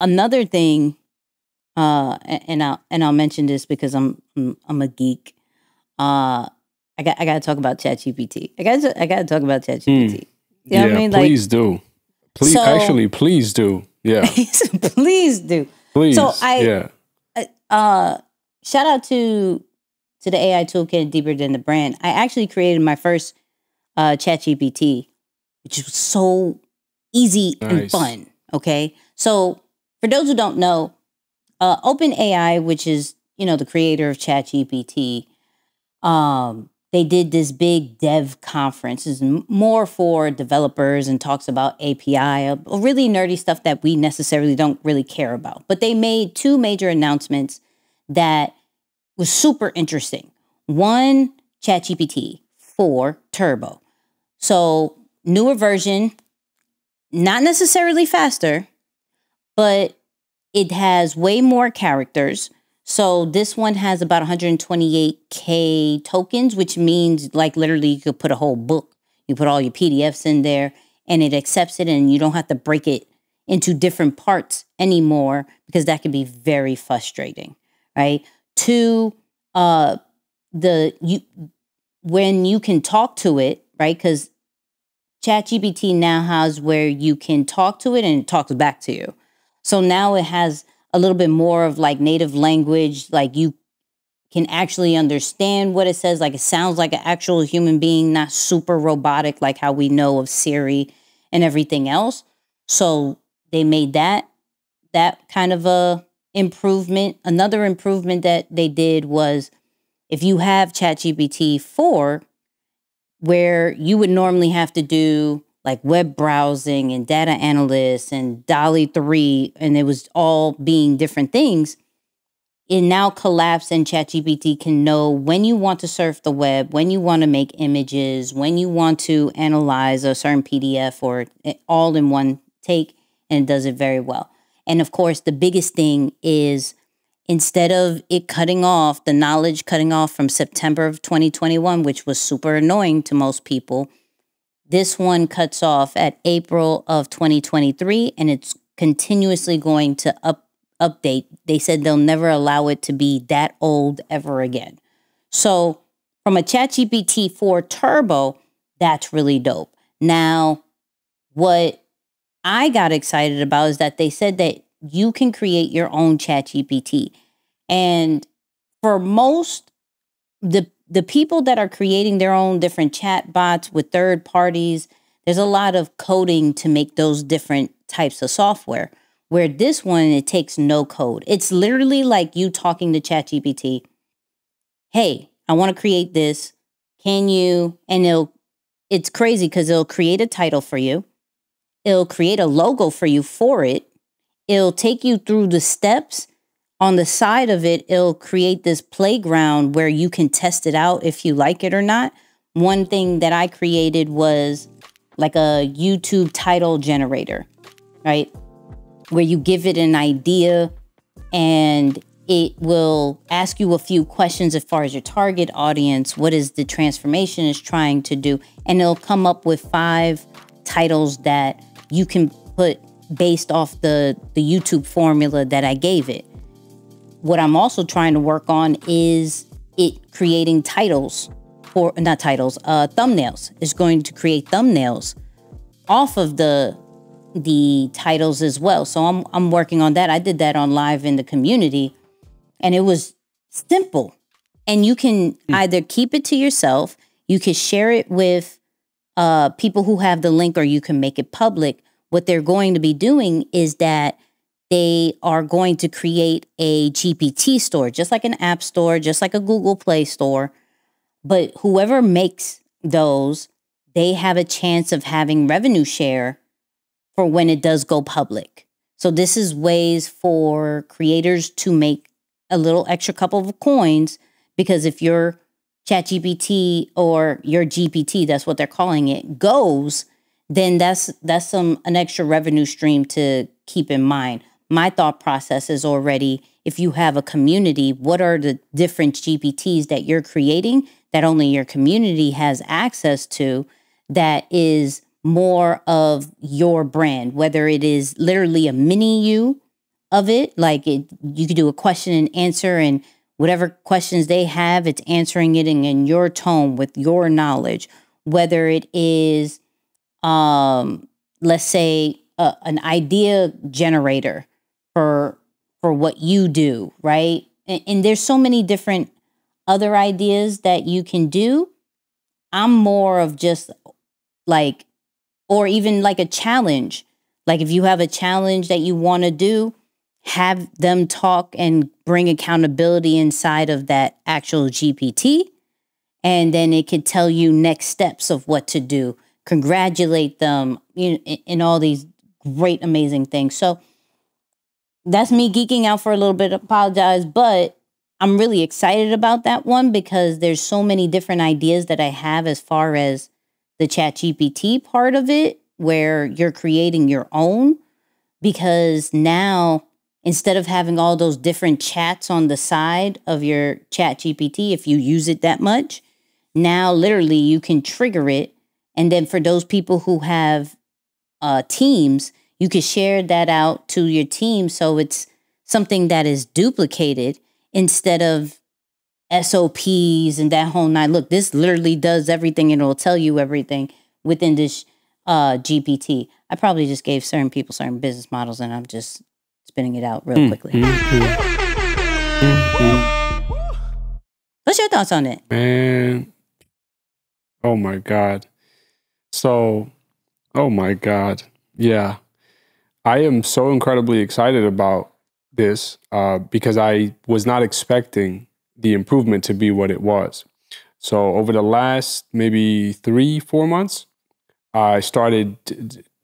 another thing, uh, and I'll and I'll mention this because I'm I'm, a geek. Uh, I got I got to talk about ChatGPT. I got to I got to talk about ChatGPT. You know what I mean? Like, please do. Please, So- actually, please do. Yeah, please do. please. So I- yeah. uh shout out to to the AI toolkit deeper than the brand. I actually created my first uh chat GPT, which was so easy and fun. Okay. So for those who don't know, uh OpenAI, which is, you know, the creator of ChatGPT, um, they did this big dev conference. It's more for developers and talks about API, uh, really nerdy stuff that we necessarily don't really care about. But they made two major announcements that was super interesting. One, ChatGPT 4 Turbo. So, newer version, not necessarily faster, but it has way more characters. So this one has about 128k tokens, which means like literally you could put a whole book. You put all your PDFs in there and it accepts it and you don't have to break it into different parts anymore because that can be very frustrating, right? Two, uh the you when you can talk to it, right? Cuz ChatGPT now has where you can talk to it and it talks back to you. So now it has a little bit more of like native language, like you can actually understand what it says. Like it sounds like an actual human being, not super robotic like how we know of Siri and everything else. So they made that that kind of a improvement. Another improvement that they did was if you have ChatGPT 4, where you would normally have to do like web browsing and data analysts and DALL-E 3, and it was all being different things. It now collapsed, and ChatGPT can know when you want to surf the web, when you want to make images, when you want to analyze a certain PDF or all in one take, and it does it very well. And of course, the biggest thing is instead of it cutting off the knowledge cutting off from September of 2021, which was super annoying to most people, this one cuts off at April of 2023 and it's continuously going to up update. They said they'll never allow it to be that old ever again. So, from a ChatGPT 4 Turbo, that's really dope. Now, what I got excited about is that they said that you can create your own ChatGPT. And for most the the people that are creating their own different chat bots with third parties, there's a lot of coding to make those different types of software. Where this one, it takes no code. It's literally like you talking to ChatGPT. Hey, I want to create this. Can you? And it'll, it's crazy because it'll create a title for you. It'll create a logo for you for it. It'll take you through the steps on the side of it, it'll create this playground where you can test it out if you like it or not. One thing that I created was like a YouTube title generator, right? Where you give it an idea and it will ask you a few questions as far as your target audience, what is the transformation is trying to do, and it'll come up with five titles that you can put based off the the YouTube formula that I gave it what I'm also trying to work on is it creating titles for not titles, uh, thumbnails. It's going to create thumbnails off of the the titles as well. So I'm I'm working on that. I did that on live in the community, and it was simple. And you can either keep it to yourself, you can share it with uh, people who have the link, or you can make it public. What they're going to be doing is that they are going to create a GPT store, just like an app store, just like a Google Play store. But whoever makes those, they have a chance of having revenue share for when it does go public. So this is ways for creators to make a little extra couple of coins because if your ChatGPT or your GPT, that's what they're calling it, goes, then that's that's some an extra revenue stream to keep in mind my thought process is already if you have a community, what are the different GPTs that you're creating that only your community has access to that is more of your brand, whether it is literally a mini you of it. Like it, you could do a question and answer, and whatever questions they have, it's answering it in, in your tone with your knowledge. Whether it is, um, let's say, uh, an idea generator for for what you do, right? And, and there's so many different other ideas that you can do. I'm more of just like, or even like a challenge. Like if you have a challenge that you want to do, have them talk and bring accountability inside of that actual GPT. And then it could tell you next steps of what to do, congratulate them, you know, in all these great, amazing things. So that's me geeking out for a little bit. Apologize, but I'm really excited about that one because there's so many different ideas that I have as far as the chat GPT part of it, where you're creating your own. Because now instead of having all those different chats on the side of your chat GPT, if you use it that much, now literally you can trigger it. And then for those people who have uh, teams, you can share that out to your team so it's something that is duplicated instead of SOPs and that whole night. Look, this literally does everything and it'll tell you everything within this uh, GPT. I probably just gave certain people certain business models and I'm just spinning it out real quickly. What's your thoughts on it? Man. Oh my God. So, oh my God. Yeah. I am so incredibly excited about this uh, because I was not expecting the improvement to be what it was. So, over the last maybe three, four months, I started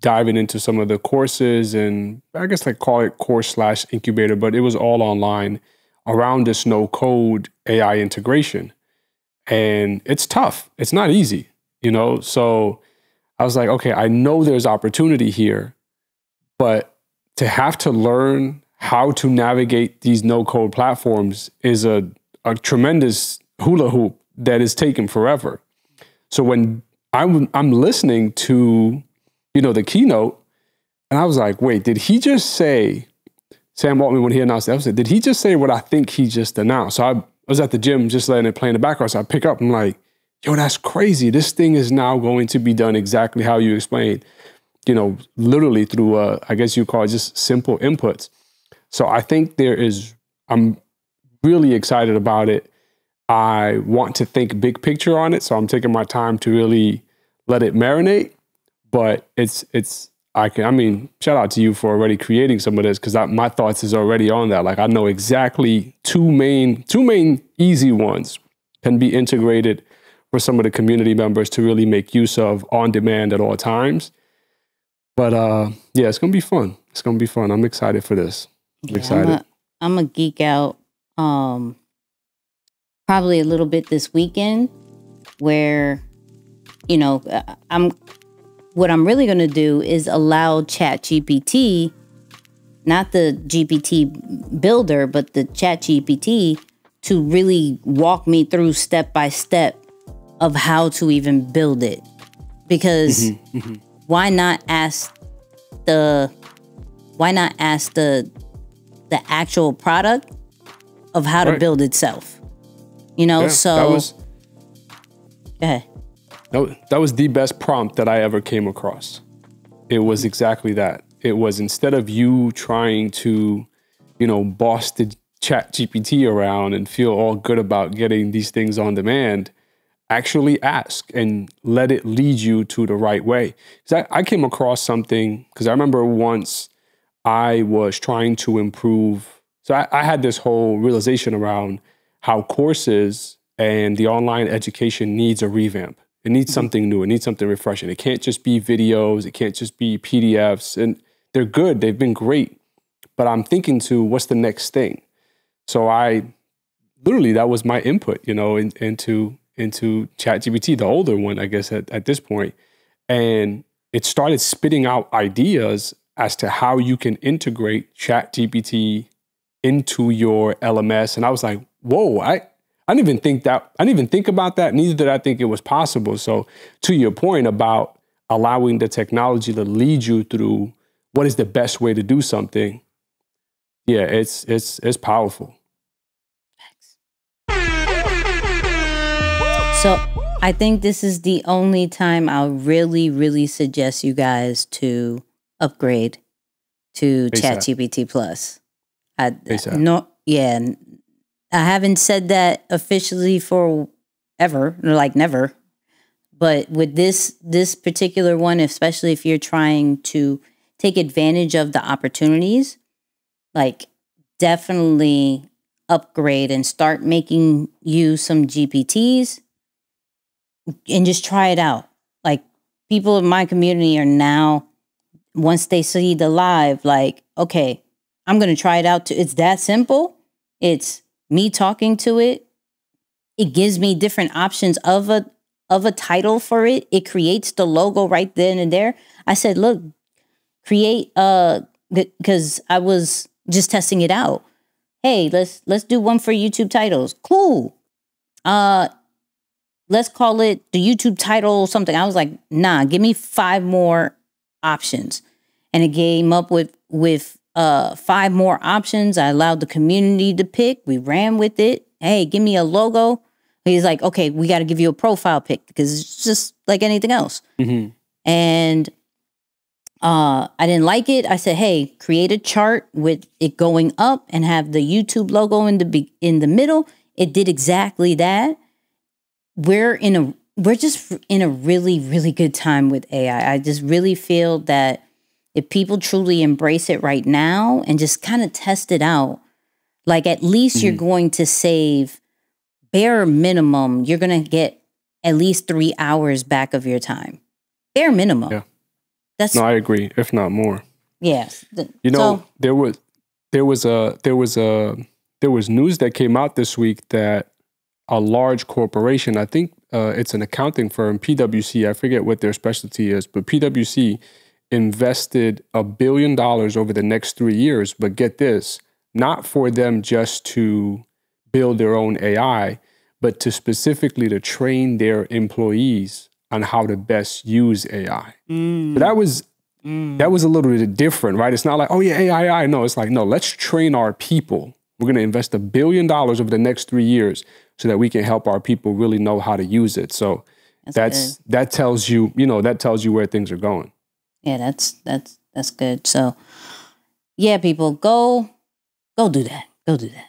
diving into some of the courses and I guess like call it course slash incubator, but it was all online around this no code AI integration. And it's tough. It's not easy, you know? So I was like, okay, I know there's opportunity here, but to have to learn how to navigate these no code platforms is a, a tremendous hula hoop that is taking forever. So when I'm, I'm listening to you know, the keynote. And I was like, wait, did he just say, Sam Altman, when he announced the episode, did he just say what I think he just announced? So I was at the gym just letting it play in the background. So I pick up, I'm like, yo, that's crazy. This thing is now going to be done exactly how you explained, you know, literally through, uh, I guess you call it just simple inputs. So I think there is, I'm really excited about it. I want to think big picture on it. So I'm taking my time to really let it marinate but it's it's I can I mean shout out to you for already creating some of this because my thoughts is already on that. Like I know exactly two main two main easy ones can be integrated for some of the community members to really make use of on demand at all times. But uh yeah, it's gonna be fun. It's gonna be fun. I'm excited for this. I'm yeah, excited. I'm a geek out um probably a little bit this weekend where you know uh, I'm what I'm really going to do is allow Chat GPT, not the GPT builder, but the Chat GPT to really walk me through step by step of how to even build it. Because mm-hmm, mm-hmm. Why not ask the why not ask the the actual product of how right. to build itself? You know, yeah, so was, go ahead. That, that was the best prompt that I ever came across. It was exactly that. It was instead of you trying to, you know, boss the chat GPT around and feel all good about getting these things on demand, actually ask and let it lead you to the right way. Because I, I came across something, because I remember once I was trying to improve. So I, I had this whole realization around how courses and the online education needs a revamp. It needs mm-hmm. something new. It needs something refreshing. It can't just be videos. It can't just be PDFs. And they're good. They've been great. But I'm thinking to what's the next thing? So I literally that was my input, you know, in, into into ChatGPT, the older one, I guess, at, at this. And it started spitting out ideas as to how you can integrate ChatGPT into your LMS. And I was like, whoa, I I didn't even think that I didn't even think about that. Neither did I think it was possible. So to your point about allowing the technology to lead you through what is the best way to do something, yeah, it's it's it's powerful. So I think this is the only time I'll really, really suggest you guys to upgrade to. ChatGPT Plus. I no, yeah, I haven't said that officially for ever, like never. But with this this particular one, especially if you're trying to take advantage of the opportunities, like definitely upgrade and start making use some GPTs and just try it out. Like people in my community are now once they see the live, like, okay, I'm gonna try it out too. It's that simple. It's me talking to it. It gives me different options of a of a title for it. It creates the logo right then and there. I said, look, create uh because I was just testing it out. Hey, let's let's do one for YouTube titles. Cool. Uh let's call it the YouTube title something. I was like, nah, give me five more options. And it came up with with uh five more options. I allowed the community to pick. We ran with it. Hey, give me a logo. He's like, okay, we got to give you a profile pic because it's just like anything else. hmm And uh, I didn't like it. I said, "Hey, create a chart with it going up and have the YouTube logo in the be- in the middle." It did exactly that. We're in a we're just in a really really good time with AI. I just really feel that if people truly embrace it right now and just kind of test it out, like at least you're mm-hmm. going to save bare minimum. You're going to get at least three hours back of your time. Bare minimum. Yeah. That's No, I agree, if not more. yes. You know, so, there was there was a there was a there was news that came out this week that a large corporation, I think uh, it's an accounting firm, PwC, I forget what their specialty is, but PwC invested a billion dollars over the next three years. But get this, not for them just to build their own AI, but to specifically to train their employees on how to best use AI. mm, that was mm. that was a little bit different, right? It's not like, oh yeah, AI, AI. No, it's like, no, let's train our people. We're going to invest a billion dollars over the next three years so that we can help our people really know how to use it. So That's that's that tells you, you know, that tells you where things are going. yeah, that's that's that's good. So yeah, people, go go do that. Go do that.